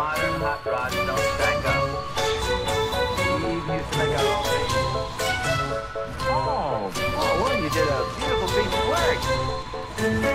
modern hot rods don't stack up. Used to make. Oh, oh, well, you did a beautiful piece of work.